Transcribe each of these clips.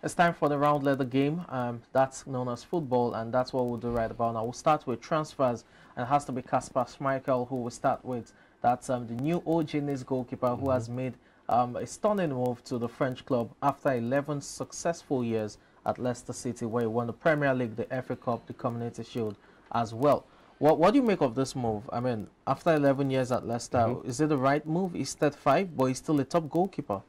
It's time for the round leather game. Um, that's known as football, and that's what we'll do right about now. We'll start with transfers, and it has to be Kasper Schmeichel who will start with. That's um, the new OG Nice goalkeeper mm -hmm. who has made um, a stunning move to the French club after 11 successful years at Leicester City, where he won the Premier League, the FA Cup, the Community Shield as well. What What do you make of this move? I mean, after 11 years at Leicester, mm -hmm. is it the right move? He's 35, but he's still a top goalkeeper.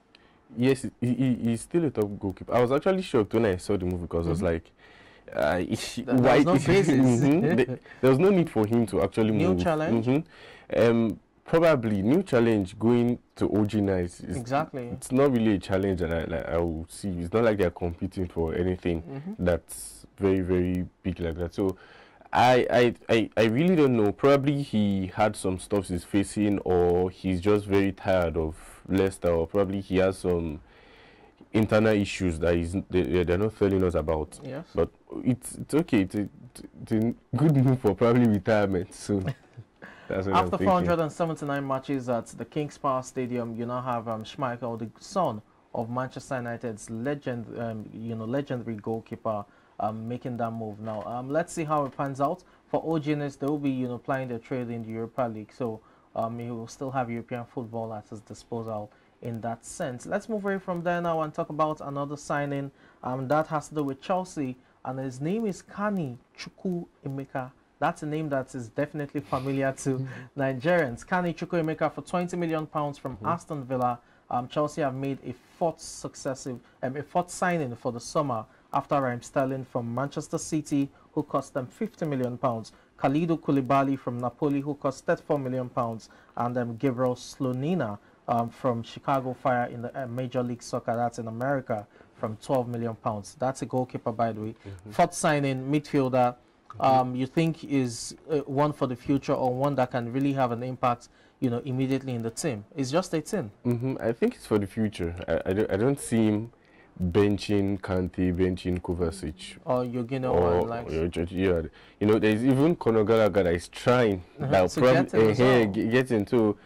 Yes, he, he, he's still a top goalkeeper. I was actually shocked when I saw the movie because mm -hmm. I was mm-hmm. like, uh, there, why? no mm -hmm. there was no need for him to actually new move. New challenge. Mm -hmm. um, probably new challenge going to OG Nice. Is, exactly. It's not really a challenge that I like. I will see. It's not like they're competing for anything mm-hmm. that's very very big like that. So. I, I, I, I really don't know. Probably he had some stuff he's facing, or he's just very tired of Leicester, or probably he has some internal issues that he's, they, they're not telling us about. Yes. But it's, it's okay. It's a, it's a good move for probably retirement soon. After 479 matches at the King's Power Stadium, you now have um, Schmeichel, the son of Manchester United's legend, um, you know, legendary goalkeeper, um, making that move now. Um, let's see how it pans out. For OG Nice, they will be, you know, playing their trade in the Europa League, so um, he will still have European football at his disposal in that sense. Let's move away from there now and talk about another signing um, that has to do with Chelsea, and his name is Kani Chuku Emeka that's a name that is definitely familiar to. Nigerians. Carney Chukwuemeka for 20 million pounds from mm -hmm. Aston Villa. Um, Chelsea have made a fourth successive, um, a fourth signing for the summer after Raheem Sterling from Manchester City, who cost them 50 million pounds. Kalidou Koulibaly from Napoli, who cost 34 million pounds, and um, Gabriel Slonina um, from Chicago Fire in the uh, Major League Soccer, that's in America, from 12 million pounds. That's a goalkeeper, by the way. Mm -hmm. Fourth signing, midfielder um, you think is uh, one for the future or one that can really have an impact, you know, immediately in the team? It's just 18. Mm -hmm. I think it's for the future. I, I, don't, I don't see him benching Kante, benching Kovacic. Or Jorginho or, like yeah, you know, there's even Conor Gallagher that is trying uh -huh. that probably get, uh, well. get into.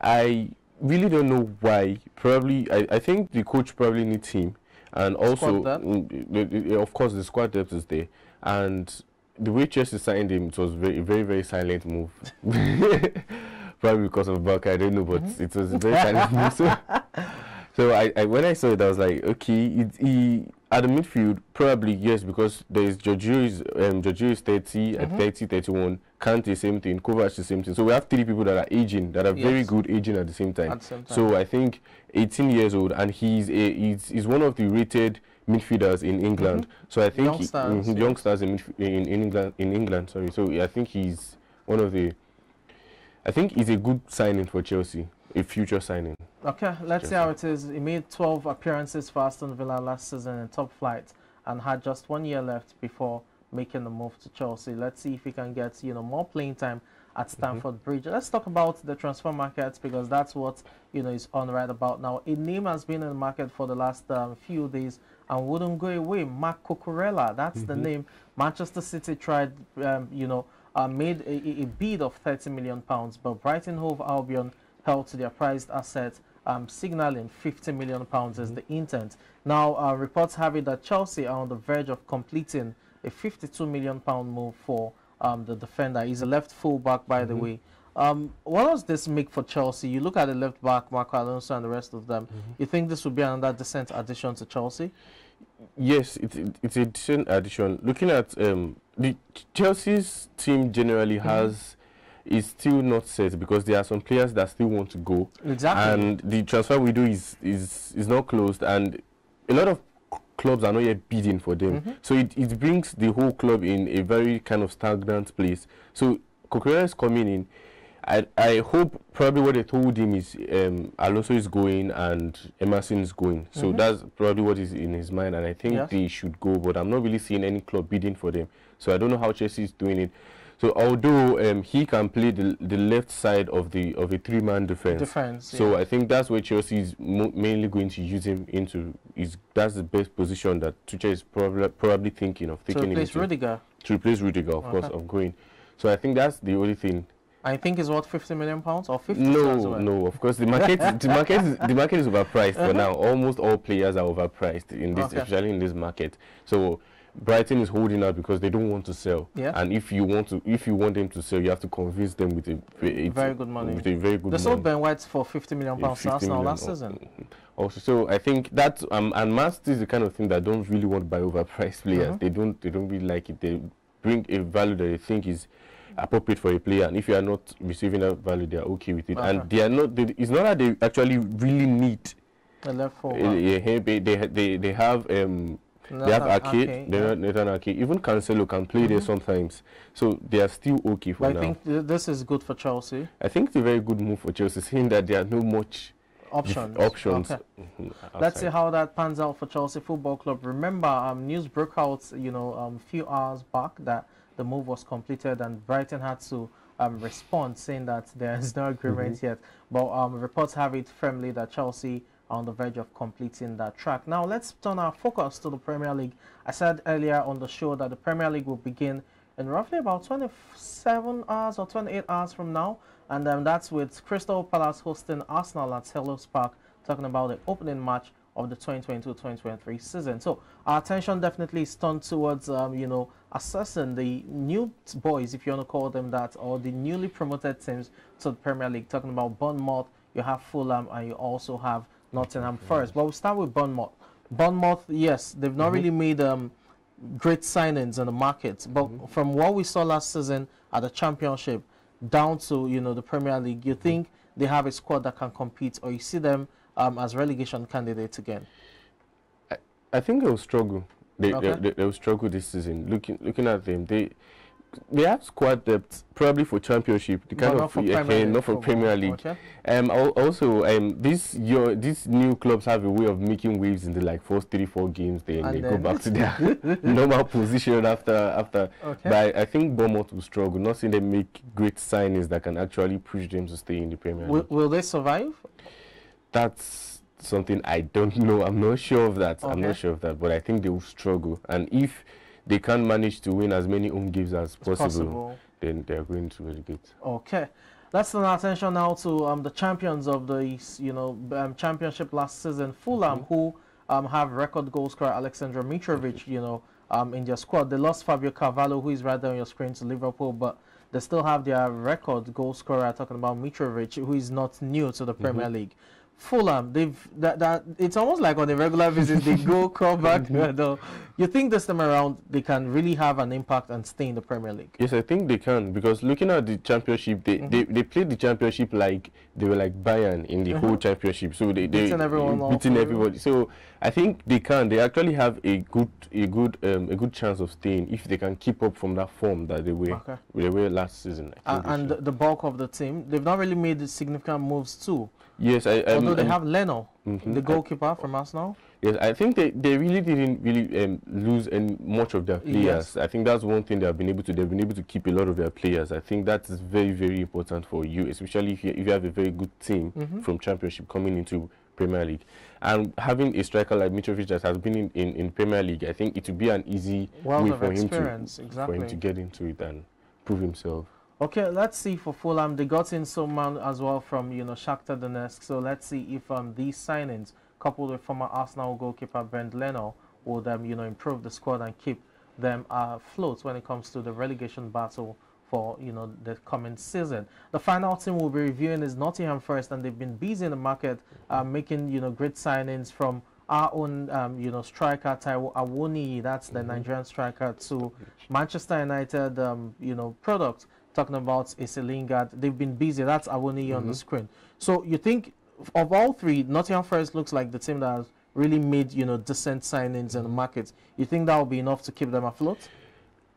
I really don't know why. Probably, I, I think the coach probably needs him, and also, mm, of course, the squad depth is there, and the way Chelsea signed him, it was very, very, very silent move. Probably because of Buck, I don't know, but mm -hmm. it was a very silent move. So, so I, I, when I saw it, I was like, okay, it, he at the midfield, probably yes, because there is Jorginho is um, Jorginho is 30 mm -hmm. at 30, 31. Kante same thing, Kovac the same thing. So we have three people that are aging, that are yes. very good aging at the same time. The same time. So I think 18 years old, and he's a, he's, he's one of the rated midfielders in England. Mm -hmm. So I think youngsters, he, mm, youngsters in, in, in England. In England, sorry. So I think he's one of the. I think he's a good signing for Chelsea, a future signing. Okay, let's see how it is. He made 12 appearances for Aston Villa last season in top flight and had just one year left before making the move to Chelsea. Let's see if he can get you know more playing time at mm-hmm. Stamford mm -hmm. Bridge. Let's talk about the transfer market because that's what you know is on right about now. A name has been in the market for the last um, few days and wouldn't go away. Marc Cucurella, that's mm -hmm. the mm-hmm. name. Manchester City tried, um, you know, uh, made a, a, bid of 30 million pounds, but Brighton Hove Albion held to their prized asset, um, signaling 50 million pounds as the intent. Now, uh, reports have it that Chelsea are on the verge of completing a 52 million pound move for um, the defender. He's a left fullback, by mm -hmm. the mm-hmm. way. Um, what does this make for Chelsea? You look at the left back, Marco Alonso, and the rest of them. Mm -hmm. You think this would be another decent addition to Chelsea? Yes, it's it's a decent addition. Looking at um, the Chelsea's team generally mm -hmm. has is still not set because there are some players that still want to go. Exactly. And the transfer window is is is not closed, and a lot of clubs are not yet bidding for them. Mm -hmm. So it, it brings the whole club in a very kind of stagnant place. So Cucurella is coming in I I hope probably what they told him is um, Alonso is going and Emerson is going. So mm -hmm. that's probably what is in his mind, and I think yes. they should go. But I'm not really seeing any club bidding for them. So I don't know how Chelsea is doing it. So although um, he can play the the left side of the of a three man defense, defense. So. I think that's where Chelsea is mainly going to use him into. Is that's the best position that Tuchel is probably probably thinking of taking to replace him into. Rudiger. To replace Rudiger, of okay. course, of going. So I think that's the only thing I think it's worth 50 million pounds or 50. No, no. Of course, the market, the market, is, the market is overpriced uh -huh. for now. Almost all players are overpriced in this, okay. especially in this market. So Brighton is holding out because they don't want to sell. Yeah. And if you want to, if you want them to sell, you have to convince them with a, a very good money. With a very good. They sold Ben White for 50 million pounds Arsenal last season. Also, so I think that um, and Man City is the kind of thing that don't really want to buy overpriced players. Mm -hmm. They don't. They don't really like it. They bring a value that they think is appropriate for a player and if you are not receiving that value they are okay with it and they are not they, it's not that they actually really need the left forward. Uh, they, they, they have um, they have Ake, they're yeah. Nathan Ake. Even Cancelo can play mm -hmm. there mm-hmm. sometimes. So they are still okay for but now. I think th this is good for Chelsea. I think it's a very good move for Chelsea, seeing that there are no much options. options. Okay. Mm -hmm, Let's see how that pans out for Chelsea Football Club. Remember, um, news broke out, you know, a um, few hours back that the move was completed and Brighton had to um, respond saying that there is no agreement mm -hmm. yet. But um, reports have it firmly that Chelsea on the verge of completing that track. Now let's turn our focus to the Premier League. I said earlier on the show that the Premier League will begin in roughly about 27 hours or 28 hours from now. And um, that's with Crystal Palace hosting Arsenal at Selhurst Park, talking about the opening match of the 2022-2023 season. So our attention definitely is turned towards, um, you know, assessing the new boys, if you want to call them that, or the newly promoted teams to the Premier League. Talking about Bournemouth, you have Fulham, and you also have Nottingham Forest. But we'll start with Bournemouth. Bournemouth, yes, they've not mm -hmm. really made um, great signings in the market. But mm -hmm. from what we saw last season at the Championship down to you know the Premier League, you think they have a squad that can compete, or you see them um, as relegation candidates again? I, I think they'll struggle. They, okay. they, they, will struggle this season. Looking looking at them, they they have squad depth probably for championship the kind but of not for, Premier, not for Premier League. Okay. um also um this your these new clubs have a way of making waves in the like first three four games then and they then go back to their normal position after after. Okay. but I, I, think Bournemouth will struggle. Not seeing them make great signings that can actually push them to stay in the Premier League. will, will they survive? That's something I don't know. I'm not sure of that. Okay. I'm not sure of that but I think they will struggle. And if they can't manage to win as many home games as possible, possible, then they're going to relegate. Okay. Let's turn our attention now to um, the champions of the you know um, championship last season, Fulham, mm -hmm. who um, have record goal scorer Alexander Mitrovic, you know, um, in their squad. They lost Fabio Carvalho, who is right there on your screen, to Liverpool, but they still have their record goal scorer, talking about Mitrovic, who is not new to the Premier mm -hmm. League. Fulham, they've that, that it's almost like on a regular basis they go come back. you think this time around they can really have an impact and stay in the Premier League? Yes, I think they can because looking at the championship, they mm -hmm. they, they played the championship like they were like Bayern in the whole championship. So they they beating everyone beating everybody. So I think they can. They actually have a good a good um, a good chance of staying if they can keep up from that form that they were okay. they were last season. Uh, and the bulk of the team, they've not really made significant moves too. Yes, I, um, although they have Leno, mm -hmm. the goalkeeper I, from Arsenal. Yes, I think they, they really didn't really um, lose any, much of their players. Yes. I think that's one thing they have been able to. They've been able to keep a lot of their players. I think that is very very important for you, especially if you, if you have a very good team mm -hmm. from Championship coming into Premier League, and having a striker like Mitrovic that has been in, in, in Premier League, I think it would be an easy way for him to exactly. for him to get into it and prove himself. Okay, let's see for Fulham. They got in someone as well from, you know, Shakhtar Donetsk. So let's see if um, these signings, coupled with former Arsenal goalkeeper Bernd Leno, will um, you know, improve the squad and keep them afloat when it comes to the relegation battle for, you know, the coming season. The final team we'll be reviewing is Nottingham Forest, and they've been busy in the market, uh, making, you know, great signings from our own, um, you know, striker Taiwo Awoniyi, that's the mm -hmm. Nigerian striker, to Manchester United, um, you know, products talking about Jesse Lingard. They've been busy. That's Awoniyi mm -hmm. on the mm-hmm. screen. So you think of all three, Nottingham Forest looks like the team that has really made you know decent signings in the market. You think that will be enough to keep them afloat?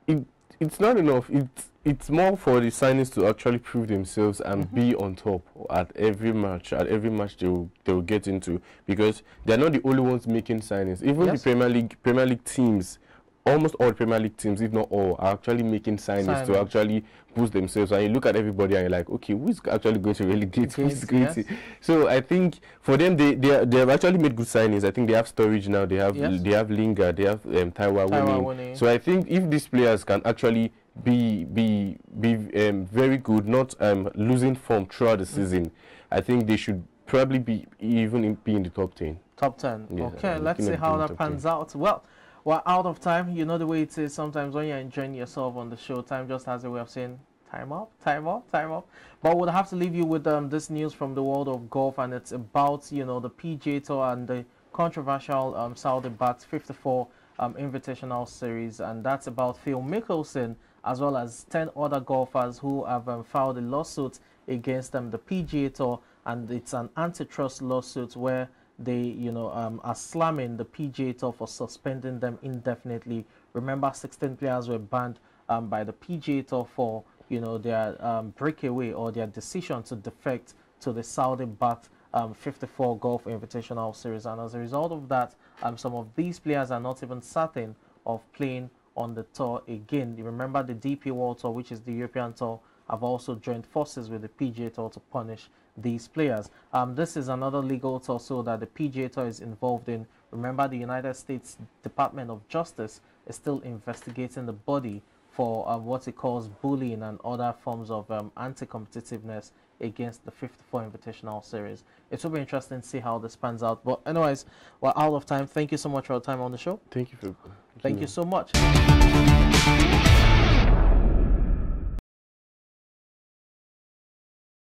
It, it's not enough. It's it's more for the signings to actually prove themselves and mm -hmm. be on top at every match. At every match they will they will get into because they're not the only ones making signings. Even yes. the Premier League Premier League teams almost all Premier League teams, if not all, are actually making signings to actually boost themselves. And you look at everybody and you're like, okay, who's actually going to relegate? Who's going yes. to? So I think for them, they they, they have actually made good signings. I think they have storage now. They have yes. they have Lingard. They have um, Awoniyi. So I think if these players can actually be be be um, very good, not um, losing form throughout the season, I think they should probably be even in, be in the top ten. Top ten. Yeah, okay, let's see how that pans 10. out. Well, we're out of time. You know the way it is. Sometimes when you're enjoying yourself on the show, time just has a way of saying time up, time up, time up. But we'll have to leave you with um, this news from the world of golf, and it's about you know the PGA Tour and the controversial um, Saudi Bat 54 um, Invitational Series, and that's about Phil Mickelson as well as 10 other golfers who have um, filed a lawsuit against them, the PGA Tour, and it's an antitrust lawsuit where they, you know, um, are slamming the PGA Tour for suspending them indefinitely. Remember, 16 players were banned um, by the PGA Tour for, you know, their um, breakaway or their decision to defect to the Saudi Bat um, 54 Golf Invitational Series. And as a result of that, um, some of these players are not even certain of playing on the tour again. You remember the DP World Tour, which is the European Tour, have also joined forces with the PGA Tour to punish these players. Um, this is another legal so that the PGA Tour is involved in. Remember, the United States Department of Justice is still investigating the body for um, what it calls bullying and other forms of um, anti-competitiveness against the 54 Invitational Series. It will be interesting to see how this pans out. But anyways, we're out of time. Thank you so much for your time on the show. Thank you for... Thank you so much.